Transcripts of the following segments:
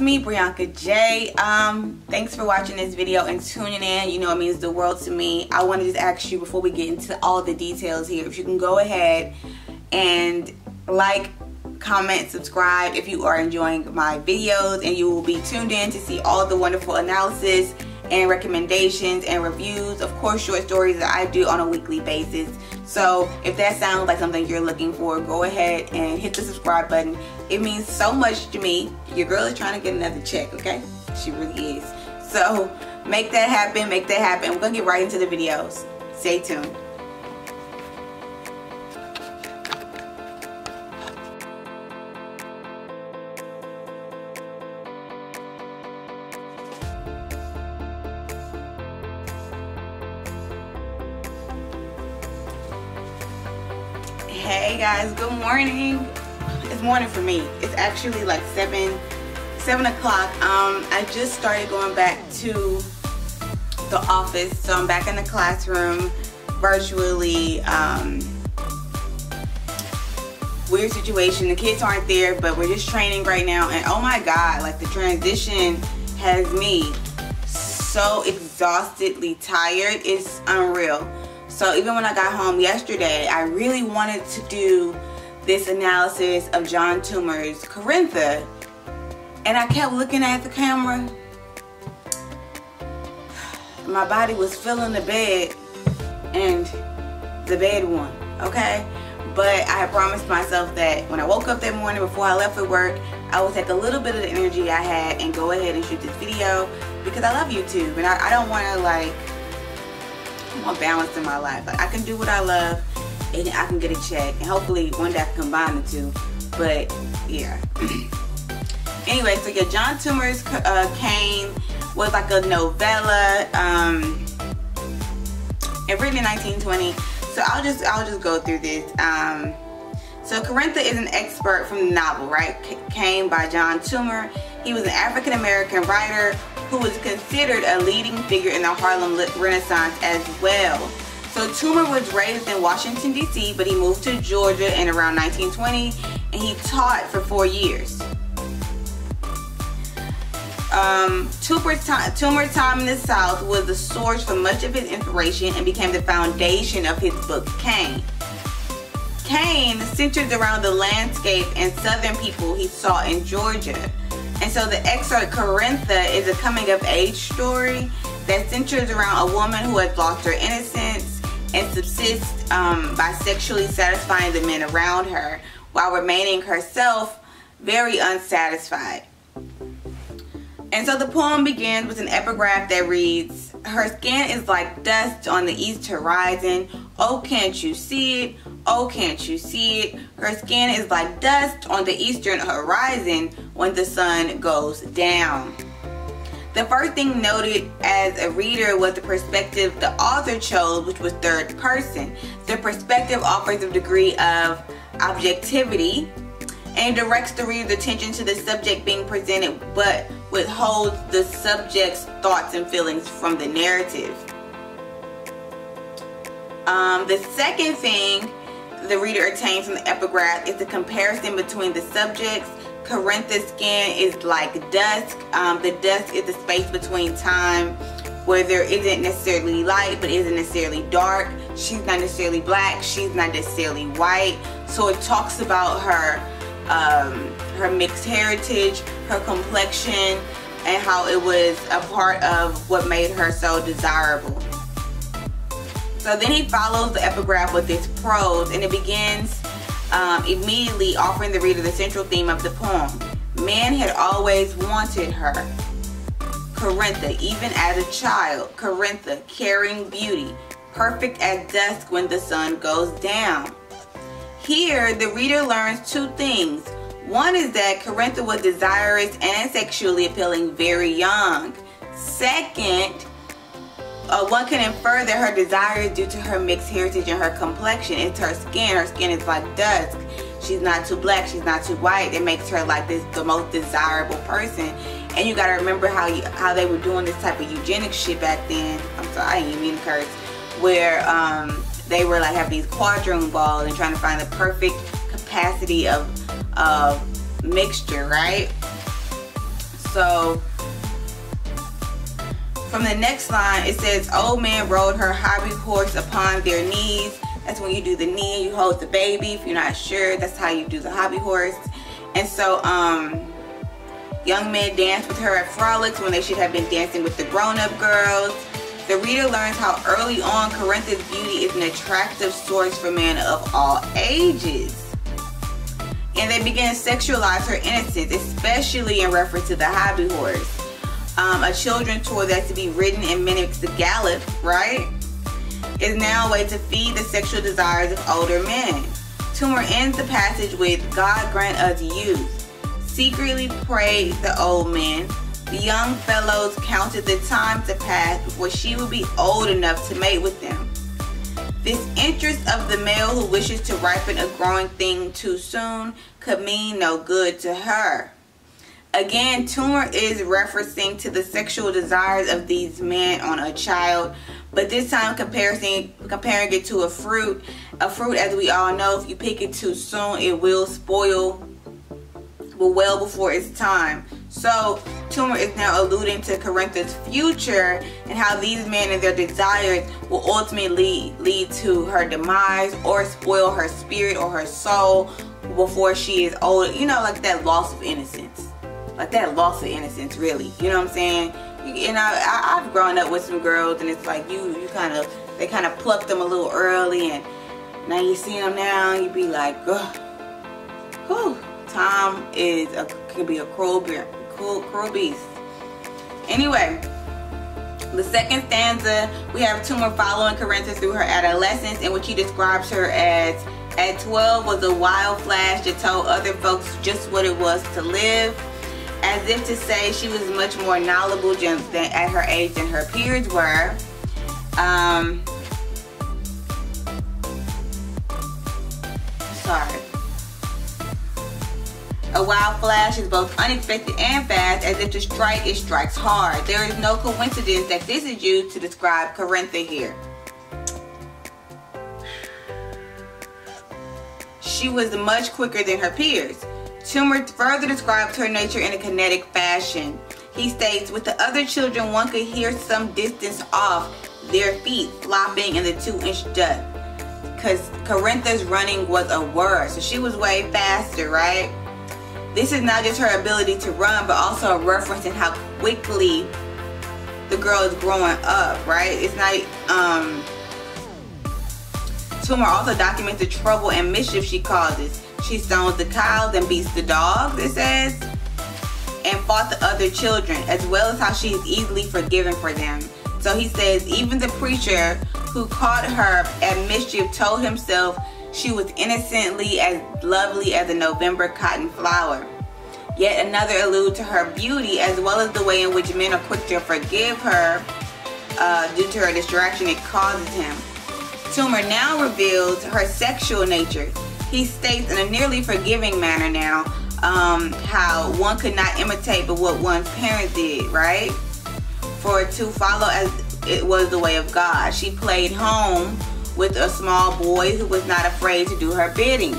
me, Brianca Jay. Um, thanks for watching this video and tuning in. You know it means the world to me. I want to just ask you before we get into all the details here, if you can go ahead and like, comment, subscribe if you are enjoying my videos and you will be tuned in to see all the wonderful analysis and recommendations and reviews. Of course, short stories that I do on a weekly basis. So if that sounds like something you're looking for, go ahead and hit the subscribe button. It means so much to me. Your girl is trying to get another check, okay? She really is. So make that happen, make that happen. We're gonna get right into the videos. Stay tuned. Morning. It's morning for me. It's actually like seven, seven o'clock. Um, I just started going back to the office, so I'm back in the classroom virtually. Um, weird situation. The kids aren't there, but we're just training right now. And oh my God, like the transition has me so exhaustedly tired. It's unreal. So even when I got home yesterday, I really wanted to do this analysis of Jean Toomer's Karintha. And I kept looking at the camera. My body was filling the bed and the bed won, okay? But I promised myself that when I woke up that morning before I left for work, I would take a little bit of the energy I had and go ahead and shoot this video because I love YouTube and I, I don't want to like more balance in my life. Like I can do what I love and I can get a check. And hopefully one day I can combine the two. But yeah. anyway, so yeah, Jean Toomer's uh, was like a novella. Um, and written in 1920. So I'll just I'll just go through this. Um, so Karintha is an expert from the novel, right? Cane by Jean Toomer. He was an African American writer who was considered a leading figure in the Harlem Renaissance as well. So Toomer was raised in Washington, D.C., but he moved to Georgia in around 1920, and he taught for four years. Um, Toomer's time, Toomer's time in the South was the source for much of his inspiration and became the foundation of his book, Cane. Cane centers around the landscape and southern people he saw in Georgia. And so the excerpt Karintha is a coming of age story that centers around a woman who has lost her innocence and subsists um, by sexually satisfying the men around her while remaining herself very unsatisfied. And so the poem begins with an epigraph that reads, Her skin is like dust on the east horizon. Oh, can't you see it? Oh, can't you see it? Her skin is like dust on the eastern horizon when the sun goes down. The first thing noted as a reader was the perspective the author chose, which was third person. The perspective offers a degree of objectivity and directs the reader's attention to the subject being presented, but withholds the subject's thoughts and feelings from the narrative. Um, the second thing the reader attains from the epigraph is the comparison between the subjects. Karintha's skin is like dusk. Um, the dusk is the space between time where there isn't necessarily light but isn't necessarily dark. She's not necessarily black. She's not necessarily white. So it talks about her um, her mixed heritage, her complexion, and how it was a part of what made her so desirable. So then he follows the epigraph with this prose and it begins um, immediately offering the reader the central theme of the poem. Man had always wanted her. Karintha, even as a child, Karintha, carrying beauty, perfect at dusk when the sun goes down. Here, the reader learns two things. One is that Karintha was desirous and sexually appealing very young. Second, uh, one can infer that her desire is due to her mixed heritage and her complexion. It's her skin. Her skin is like dusk. She's not too black. She's not too white. It makes her like this the most desirable person. And you gotta remember how you, how they were doing this type of eugenic shit back then. I'm sorry, I didn't mean to curse. Where um, they were like have these quadroon balls and trying to find the perfect capacity of of mixture, right? So from the next line, it says, old man rode her hobby horse upon their knees. That's when you do the knee, you hold the baby. If you're not sure, that's how you do the hobby horse. And so, um, young men dance with her at frolics when they should have been dancing with the grown-up girls. The reader learns how early on Corinth's beauty is an attractive source for men of all ages. And they begin to sexualize her innocence, especially in reference to the hobby horse um, a children's toy that's to be ridden and mimics the gallop, right? Is now a way to feed the sexual desires of older men. Toomer ends the passage with, God grant us youth. Secretly prayed the old men. The young fellows counted the time to pass before she would be old enough to mate with them. This interest of the male who wishes to ripen a growing thing too soon could mean no good to her. Again, Toomer is referencing to the sexual desires of these men on a child, but this time comparing comparing it to a fruit. A fruit, as we all know, if you pick it too soon, it will spoil but well before its time. So Toomer is now alluding to Corinth's future and how these men and their desires will ultimately lead to her demise or spoil her spirit or her soul before she is old. You know, like that loss of innocence like that loss of innocence really. You know what i'm saying? You know I, have grown up with some girls and it's like you you kind of they kind of plucked them a little early and now you see them now you be like oh, Whew. time is a can be a cruel cruel, cruel beast. Anyway the second stanza, we have Toomer following Corinthia through her adolescence in which he describes her as at 12 was a wild flash that told other folks just what it was to live as if to say she was much more knowledgeable than, at her age than her peers were. Um, sorry. A wild flash is both unexpected and fast, as if to strike, it strikes hard. There is no coincidence that this is used to describe Corinthia here. She was much quicker than her peers. Toomer further describes her nature in a kinetic fashion. He states, with the other children, one could hear some distance off their feet flopping in the two-inch dust. Because Karintha's running was a word, so she was way faster, right? This is not just her ability to run, but also a reference in how quickly the girl is growing up, right? It's not, um, Toomer also documents the trouble and mischief she causes. She stones the cows and beats the dogs, it says, and fought the other children, as well as how she is easily forgiven for them. So he says, even the preacher who caught her at mischief told himself she was innocently as lovely as a November cotton flower. Yet another allude to her beauty as well as the way in which men are quick to forgive her uh, due to her distraction it causes him. Toomer now reveals her sexual nature he states in a nearly forgiving manner now um, how one could not imitate but what one's parents did, right? For to follow as it was the way of God. She played home with a small boy who was not afraid to do her bidding.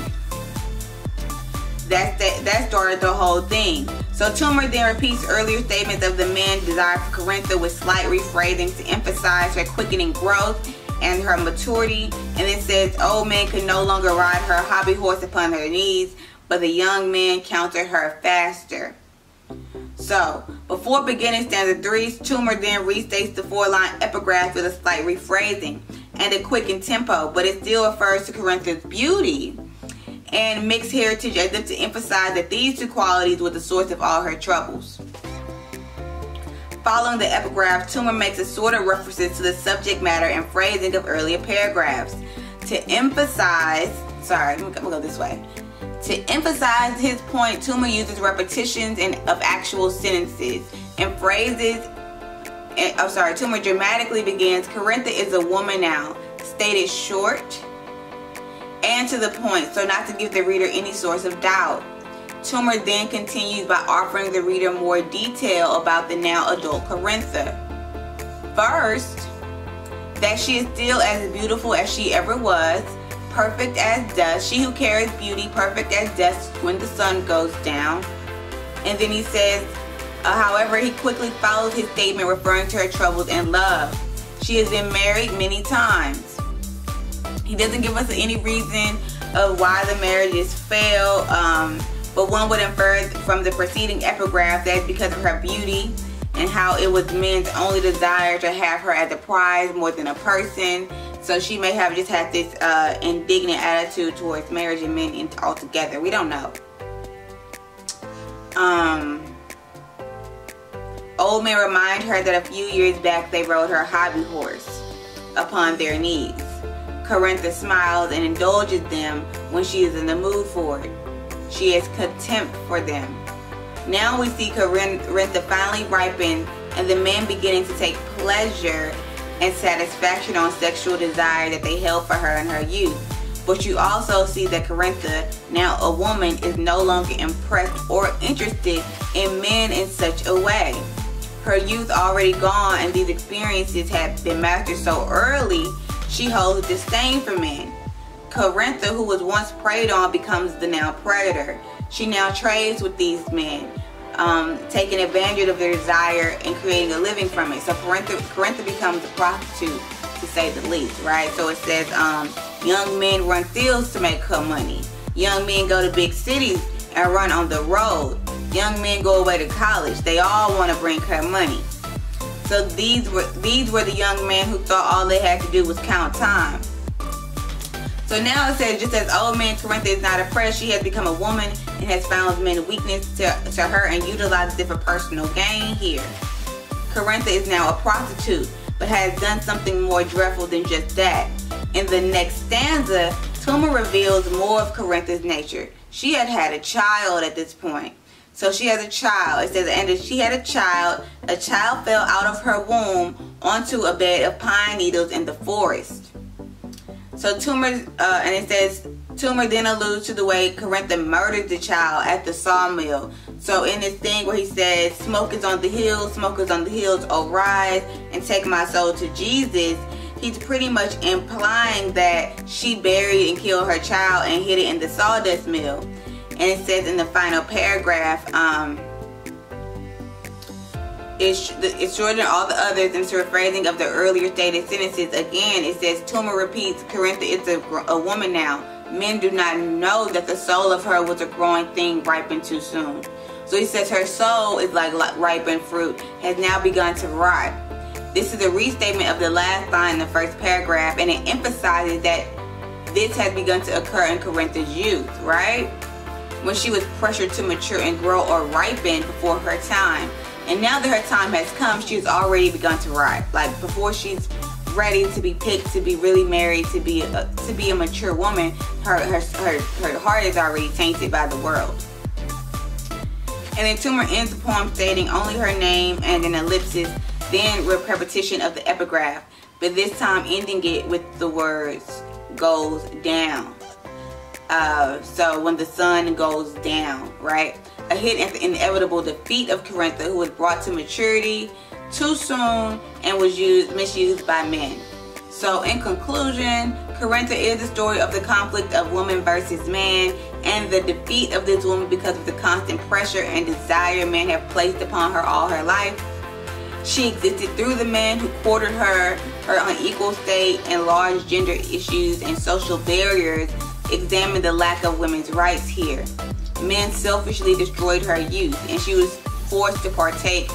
That, that, that started the whole thing. So Toomer then repeats earlier statements of the man's desire for Corinthia with slight rephrasing to emphasize her quickening growth and her maturity. And it says, old men could no longer ride her hobby horse upon her knees, but the young men counted her faster. So, before beginning stanza 3, Toomer then restates the four-line epigraph with a slight rephrasing and a quickened tempo, but it still refers to Corinth's beauty and mixed heritage as if to emphasize that these two qualities were the source of all her troubles. Following the epigraph, Toomer makes assorted references to the subject matter and phrasing of earlier paragraphs. To emphasize, sorry, let me go this way. To emphasize his point, Toomer uses repetitions in, of actual sentences and phrases. And, I'm sorry, Toomer dramatically begins, Corinthia is a woman now, stated short and to the point, so not to give the reader any source of doubt. Toomer then continues by offering the reader more detail about the now adult Corinthia. First, that she is still as beautiful as she ever was, perfect as dust. She who carries beauty, perfect as dust when the sun goes down. And then he says, Uh, however, he quickly follows his statement referring to her troubles and love. She has been married many times. He doesn't give us any reason of why the marriages failed, um, but one would infer from the preceding epigraph that because of her beauty and how it was men's only desire to have her as a prize more than a person. So she may have just had this uh, indignant attitude towards marriage and men altogether. We don't know. Um, old men remind her that a few years back they rode her hobby horse upon their knees. Karintha smiles and indulges them when she is in the mood for it. She has contempt for them. Now we see Karintha finally ripen and the men beginning to take pleasure and satisfaction on sexual desire that they held for her in her youth. But you also see that Karintha, now a woman, is no longer impressed or interested in men in such a way. Her youth already gone and these experiences have been mastered so early, she holds disdain for men. Karintha, who was once preyed on, becomes the now predator. She now trades with these men, um, taking advantage of their desire and creating a living from it. So Karintha, becomes a prostitute, to say the least, right? So it says um, young men run fields to make her money. Young men go to big cities and run on the road. Young men go away to college. They all want to bring her money. So these were these were the young men who thought all they had to do was count time. So now it says, just as old man Karintha is not oppressed, she has become a woman and has found men's weakness to, to her and utilizes it for personal gain here. Karintha is now a prostitute, but has done something more dreadful than just that. In the next stanza, Toomer reveals more of Karintha's nature. She had had a child at this point. So she has a child. It says, and she had a child. A child fell out of her womb onto a bed of pine needles in the forest. So Toomer, uh, and it says, Toomer then alludes to the way Karintha murdered the child at the sawmill. So in this thing where he says, smoke is on the hills, smoke is on the hills, oh rise and take my soul to Jesus, he's pretty much implying that she buried and killed her child and hid it in the sawdust mill. And it says in the final paragraph, um, it's shorter than all the others it's a rephrasing of the earlier stated sentences. Again, it says, Toomer repeats, Karintha is a, a woman now. Men do not know that the soul of her was a growing thing ripened too soon. So he says her soul is like ripened fruit, has now begun to rot. This is a restatement of the last line in the first paragraph, and it emphasizes that this has begun to occur in Karintha's youth, right? When she was pressured to mature and grow or ripen before her time. And now that her time has come, she's already begun to ride. Like before she's ready to be picked, to be really married, to be a, to be a mature woman, her, her, her, her heart is already tainted by the world. And then Toomer ends the poem stating only her name and an ellipsis, then repetition of the epigraph, but this time ending it with the words goes down. Uh, so when the sun goes down, right? A hit at the inevitable defeat of Karintha, who was brought to maturity too soon and was used misused by men. So in conclusion, Karintha is the story of the conflict of woman versus man and the defeat of this woman because of the constant pressure and desire men have placed upon her all her life. She existed through the men who quartered her, her unequal state and large gender issues and social barriers examine the lack of women's rights here men selfishly destroyed her youth and she was forced to partake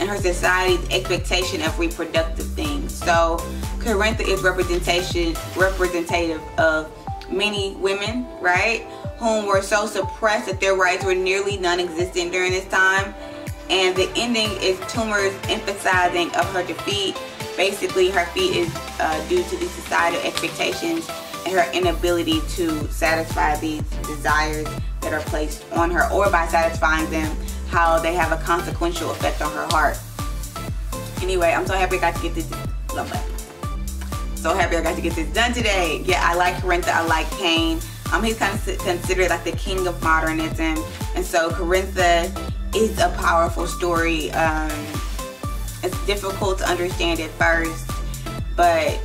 in her society's expectation of reproductive things. So Karintha is representation representative of many women, right? Whom were so suppressed that their rights were nearly non-existent during this time. And the ending is Toomer's emphasizing of her defeat. Basically, her defeat is uh, due to the societal expectations and her inability to satisfy these desires that are placed on her or by satisfying them how they have a consequential effect on her heart. Anyway i'm so happy i got to get this love so happy i got to get this done today. Yeah i like Karintha i like Cane. Um he's kind of considered like the king of modernism. And so Karintha is a powerful story. Um it's difficult to understand at first but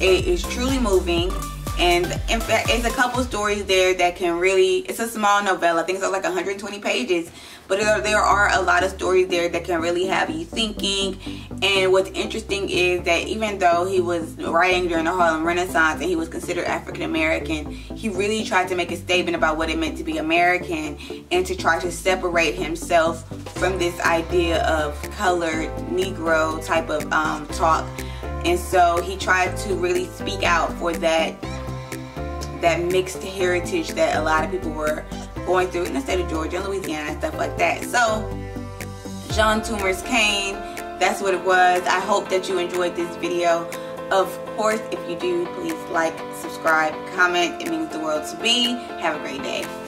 it is truly moving And in fact, it's a couple stories there that can really, it's a small novella. I think it's like 120 pages. But there, there are a lot of stories there that can really have you thinking. And what's interesting is that even though he was writing during the Harlem Renaissance and he was considered African American, he really tried to make a statement about what it meant to be American and to try to separate himself from this idea of colored Negro type of um, talk. And so he tried to really speak out for that that mixed heritage that a lot of people were going through in the state of Georgia and Louisiana and stuff like that. So, Jean Toomer's cane, that's what it was. I hope that you enjoyed this video. Of course, if you do, please like, subscribe, comment. It means the world to me. Have a great day.